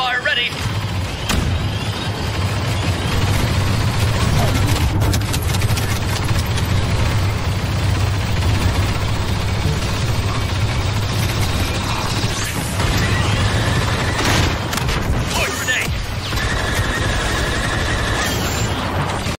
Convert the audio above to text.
Ready.